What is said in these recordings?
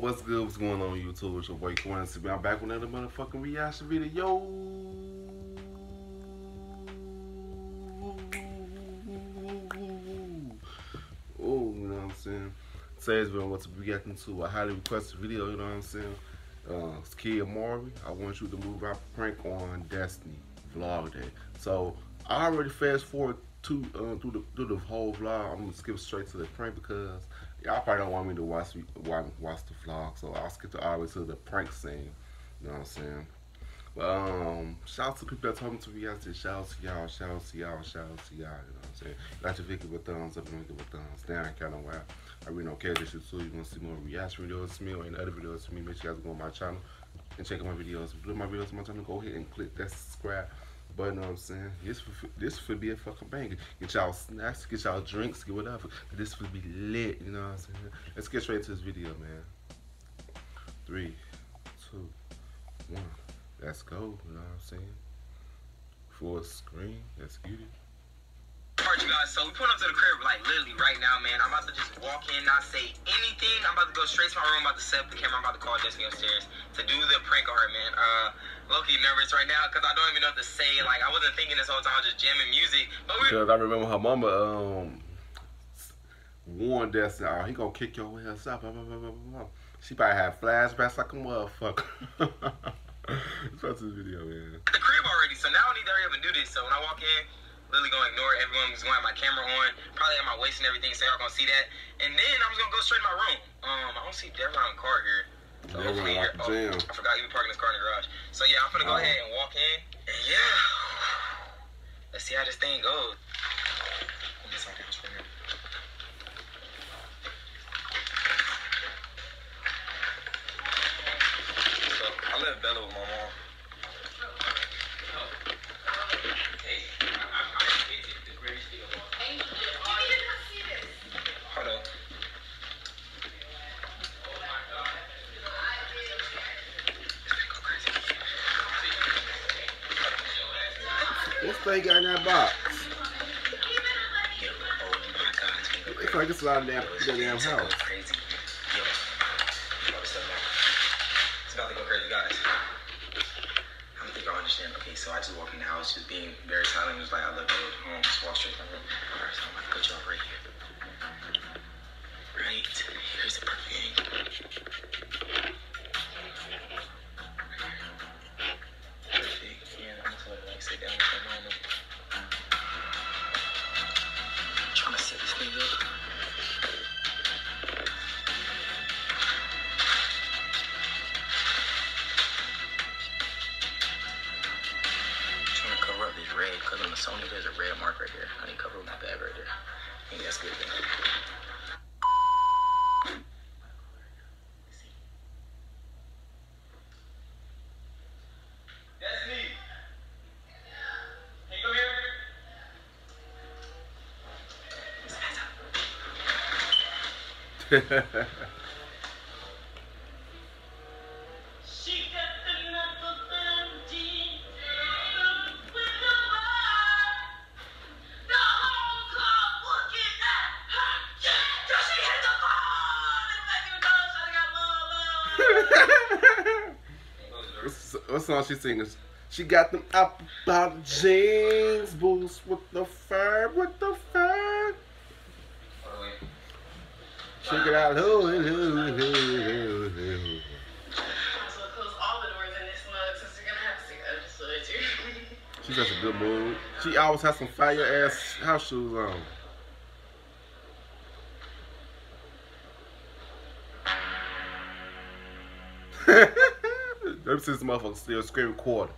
what's good? What's going on YouTube? It's your boy Quincy. I'm back with another motherfucking reaction video. Oh, you know what I'm saying? Today's video, what to be reacting to a highly requested video, you know what I'm saying? Uh, it's Kid Maury. I want you to move out prank on Destiny vlog day. So I already fast forward to uh, through the through the whole vlog. I'm gonna skip straight to the prank because y'all probably don't want me to watch watch, the vlog, so I'll skip to all the way to the prank scene. You know what I'm saying? But um, shout out to people that told me to react to shout out to y'all, shout out to y'all, shout out to y'all. You know what I'm saying? Got your video with thumbs up and give a thumbs down. Kind of wild. I really don't care this shit too. You want to see more reaction videos to me or any other videos to me? Make sure you guys go on my channel and check out my videos. If you my videos on my channel, go ahead and click that subscribe but you know what I'm saying? This for, this would be a fucking banger. Get y'all snacks, get y'all drinks, get whatever. This would be lit, you know what I'm saying? Let's get straight to this video, man. Three, two, one. Let's go, you know what I'm saying? Full screen, let's get it. You guys, so we pulling up to the crib, like, literally right now, man. I'm about to just walk in, not say anything. I'm about to go straight to my room, I'm about to set up the camera. I'm about to call Destiny upstairs to do the prank on her, man. Uh, Loki nervous right now because I don't even know what to say. Like, I wasn't thinking this whole time, just jamming music. But we Because I remember her mama, um, warned Destiny, oh, he gonna kick your ass up. Blah, blah, blah, she probably had flashbacks like a motherfucker. Let's watch this video, man. The crib already, so now I need to hurry up and do this. So when I walk in, literally gonna ignore everyone who's going to have my camera on, probably have my waist and everything, so y'all gonna see that. And then I'm just gonna go straight to my room. Um, I don't see Devron car here. So hopefully, like oh, I forgot he was parking his car in the garage. So yeah, I'm gonna go oh. ahead and walk in. And yeah, let's see how this thing goes. Box? It's like it's a lot of damn, damn house. It's about to go crazy, guys. I don't think y'all understand. Okay, so I just walked in the house, just being very silent. Just like I love you home, just walk straight to my room. Sony, what song she singing? She got them apple bottom jeans, boots with the fur, with the fur. Check it out. Hoo, hoo, hoo, hoo, hoo. She's such a good mood. She always has some fire ass house shoes on. Me see this motherfucker still screen record.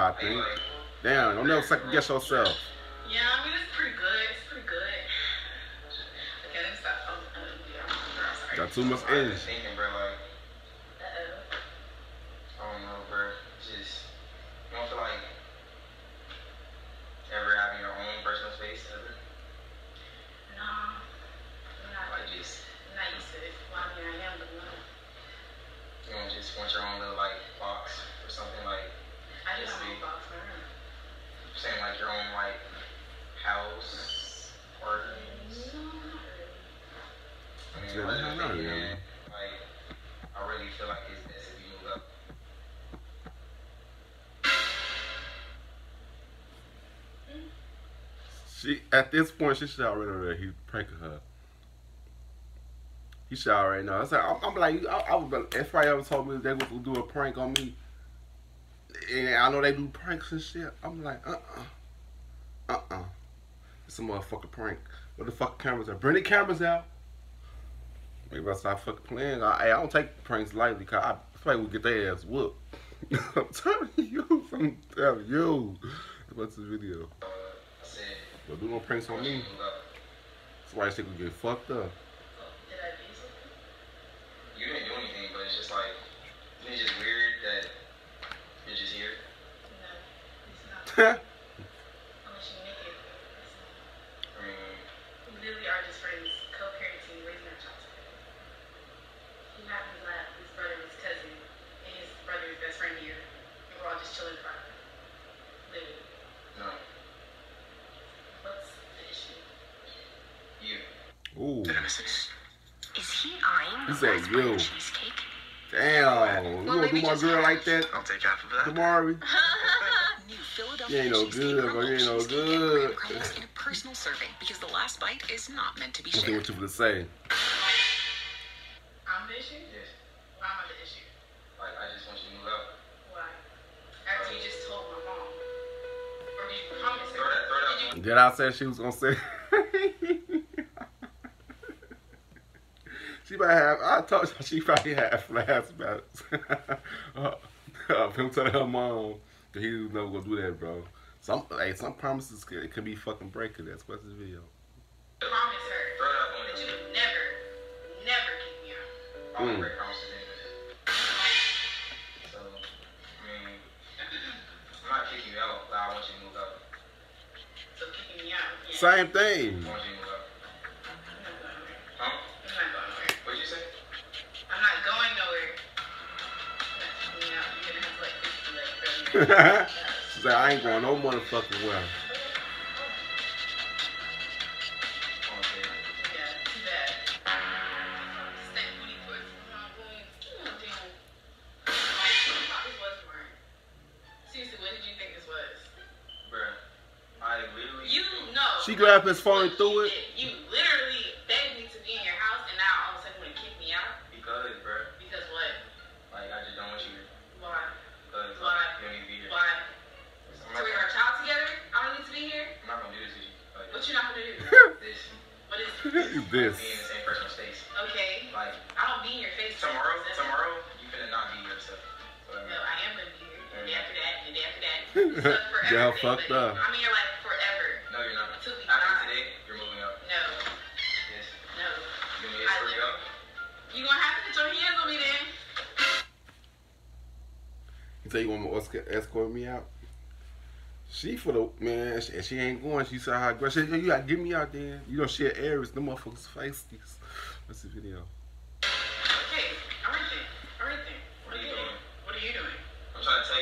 I think. Yeah, I think. Damn, don't never second guess yourself. Yeah, I mean, it's pretty good. It's pretty good. Okay, let me stop. Oh, uh, yeah, sorry. Got too much energy. Thinking, bro, like, just want Not thinking, really. man. Like, I really feel like it's best if you move up. She at this point she should already know that he's pranking her. He should already know. I said, I'm, I'm like, I, I was, if somebody ever told me they was gonna do a prank on me, and I know they do pranks and shit, I'm like, uh uh-uh. uh, uh It's a motherfucking prank. What the fuck cameras are? Bring the cameras out. Maybe I stop fucking playing. I, I don't take pranks lightly, cause I somebody would get their ass whooped. I'm telling you, I'm telling you. What's the video? I said, But do no pranks on me. That's why up. Somebody shit could get fucked up. Did I do something? You didn't do anything, but it's just like, isn't it just weird that you're just here? No, it's not. Unless you make it. It's not. I mean, We literally are just friends, co-parenting, raising our child together. He happens to have his brother, his cousin, and his brother's best friend here, and we're all just chilling together. Literally. no. What's the issue? You. Ooh. Is he eyeing He the said raspberry you. cheesecake? Damn. You Well, gonna do maybe my just girl like that, I'll take half of that. Damari? New You ain't no good, bro. You ain't no good. graham crumbles in a personal serving because the last bite is not meant to be shared. what you gonna say. I'm the issue? Yes. Why am I the issue? Like, I just want you to move up. Why? After you just told my mom. Or did you promise? Throw that, throw that. Did I say she was gonna say? she might have. I told you she probably had flashbacks uh, of him telling her mom that he was never gonna do that, bro. Some, hey, some promises can, it can be fucking breaking. That's what's this video. promise her Throw that on that you the would never, never kick me out? all the Mm. great promises think this was? Bruh, I literally. You know. She grabbed his phone and threw it. Forever. Y'all fucked but up. I'm in your life forever. No, you're not. Till we After today, you're moving up. No, Yes. no. You want me to escort you up? You gonna have to put your hands on me then. You say you want to escort, escort me out? She for the man, she, she ain't going. She said how aggressive. You gotta get me out there. You don't share areas. The motherfuckers feisties. What's the video? Okay, alright then. Alright then. What are you Okay. doing? What are you doing? I'm trying to tell you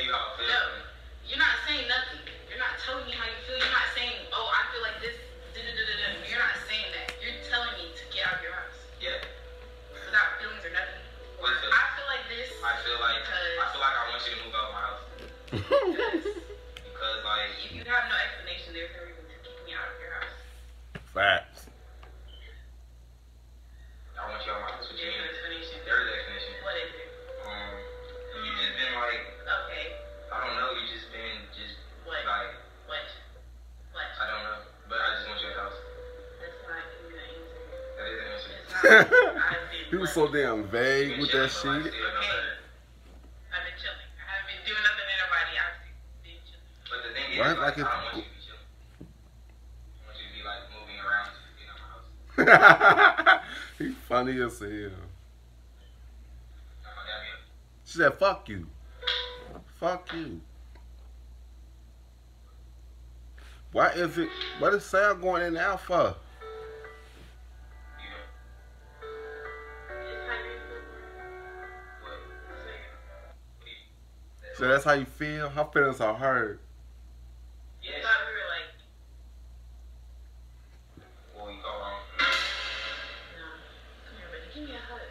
you to be like moving around to get out my house. he funny as hell. Not my dad, yeah. She said, "Fuck you, fuck you." Why is it? What is Sam going in now for? So that's how you feel? Her feelings are hurt. Yeah, I thought we were like. Well, you go home. No. Come here, baby. Give me a hug.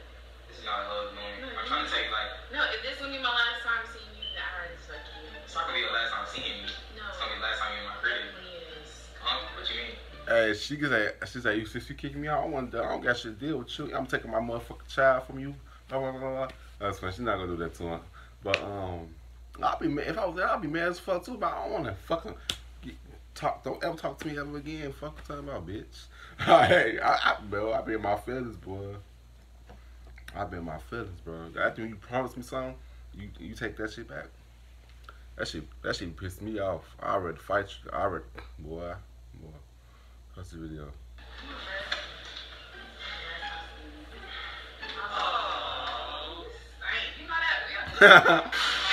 This is not a hug, man. No, I'm trying to take, like. No, if this will be my last time seeing you, I already fuck you. It's not gonna be the last time seeing you. No. It's gonna be the last time you're in my crib. What you mean? Hey, she could say, she's like, you since you kicking me out, I want I don't got shit to deal with you. I'm taking my motherfucking child from you. Blah blah blah. blah. That's fine. She's not gonna do that to him. But um, I'll be mad if I was there. I'll be mad as fuck too. But I don't want to fucking get, talk. Don't ever talk to me ever again. Fuck you talking about, bitch. hey, I, I, bro, I be in my feelings, boy. I be in my feelings, bro. After you promise me something, you you take that shit back. That shit, that shit pissed me off. I already fight you. I already, boy, boy. That's the video. Oh,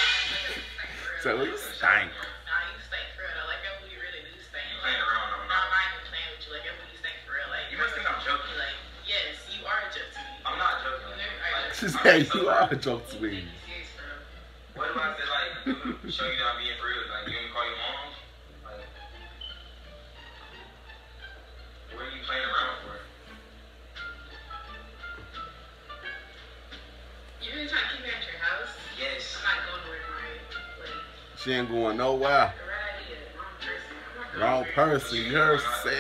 stank. You know? So we stank. Nah, you stink for real. though. Like, that booty really do stink. You I'm not. not even playing with you. Like, that booty stink for real. Like, You must think I'm joking. You are a joke to me. I'm not joking. You never Like, are. She said you are a joke to me. take me serious for real. What do I say, like, show you that I'm being not leaving Today.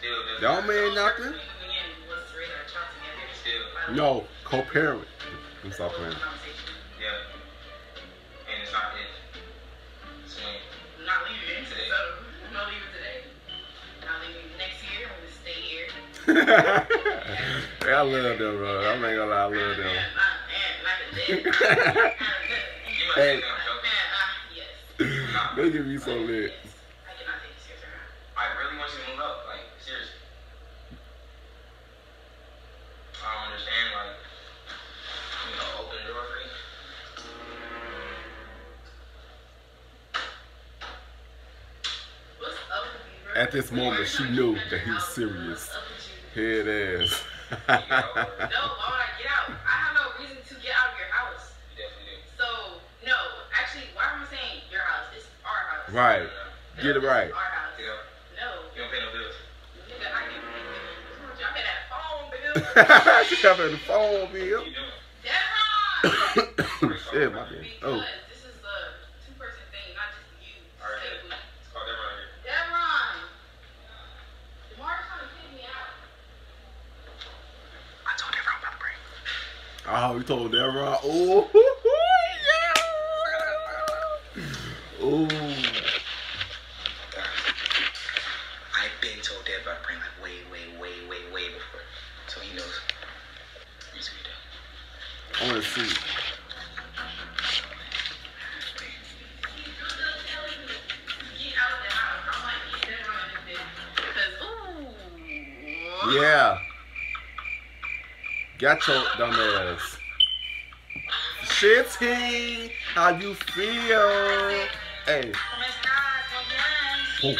So, I'm not mean nothing. No, co-parent. And it's not it. Sweet. Not leaving today. Not leaving next year. I'm stay here. I love them, bro. I ain't gonna lie, I love them. Hey. think I'm joking. Man, yes. they give me so lit. Yes. I cannot take you serious right now. I really want you to move up. Like, seriously. I don't understand, like, you know, open the door for you. What's up with you, bro? At this moment, she knew that he was serious. What's up with you? Here it is. No, why would I get out? I have no reason to get out of your house. You definitely do. So, no, actually, why am I saying your house? It's our house. Right. You Get it right. It's know, No. you don't pay no bills. I can what's you? I that phone bill. she got the phone bill. What you doing? Devon! Shit, my bad. Oh. Because Oh. this is a two-person thing, not just you. All right, Stay with- it's called everyone. Devon! Demar's trying to kick me out. I told everyone about the break. Oh, you told that right? Oh, yeah. Oh. Got your dumb ass. Shitty, how you feel? Hey. Oh, oh.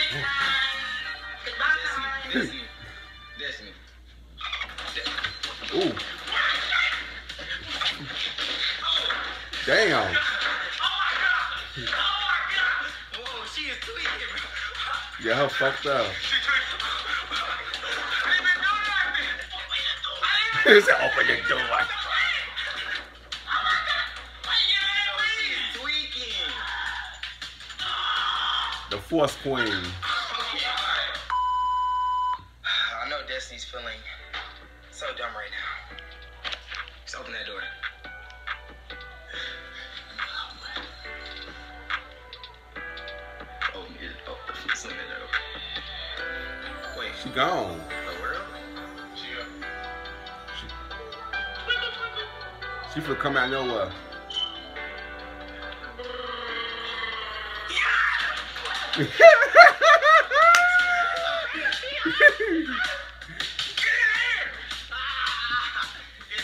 Ooh. Damn. Yeah, her fucked up. He said, open the door. The Force Queen. She finna come out nowhere. It's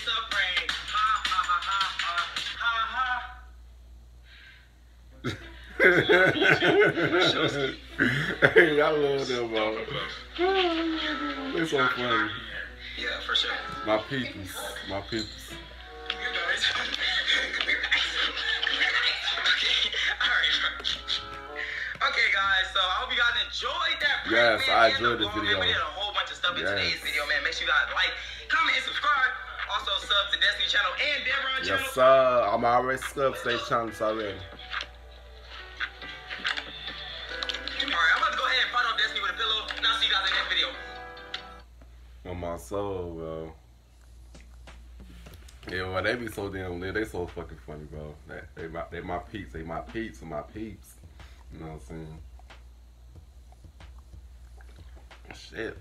a prank. Ha ha ha ha ha ha ha. hey, I love them, bro. It's so funny. Yeah, for sure. My peoples. My peoples. Okay, guys, so I hope you guys enjoyed that. Yes, man, I enjoyed this video. Man, we did a whole bunch of stuff yes. today's video, man. Make sure you guys like, comment, and subscribe. Also, sub to Destiny channel and Devron channel. Yes, sir. I'm already sub to their channels already. Alright, I'm about to go ahead and fight off Destiny with a pillow, Now see you guys in the next video. On my soul, bro. Yeah, well, they be so damn lit. They so fucking funny, bro. They, they my they my peeps. They my peeps and my peeps. You know what I'm saying? Shit.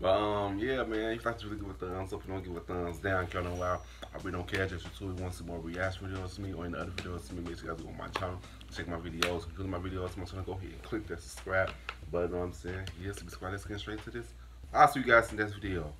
But um, yeah, man. If you like video, give a thumbs up. You don't give a thumbs down, count on loud. I really don't care. Just you want some more reaction videos to me or any other videos to me, make sure you guys go on my channel. Check my videos. If you my videos, my channel, go ahead and click that subscribe button. You know what I'm saying? Yes, subscribe. Let's get straight to this. I'll see you guys in the next video.